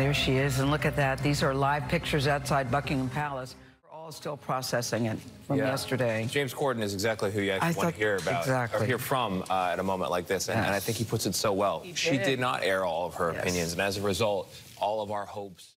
There she is, and look at that. These are live pictures outside Buckingham Palace. We're all still processing it from Yeah. yesterday. James Corden is exactly who you actually I want to hear about exactly. or hear from uh, at a moment like this, and, and I think he puts it so well. He She did. did not air all of her Yes. opinions, and as a result, all of our hopes.